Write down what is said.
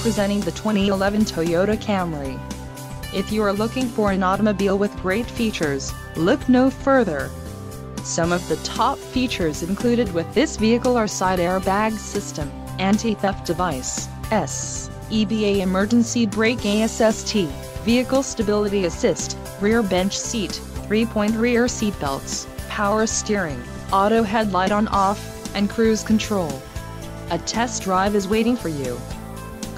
presenting the 2011 Toyota Camry. If you are looking for an automobile with great features, look no further. Some of the top features included with this vehicle are side airbag system, anti-theft device, S, EBA emergency brake ASST, vehicle stability assist, rear bench seat, 3-point rear seat belts, power steering, auto headlight on off, and cruise control. A test drive is waiting for you.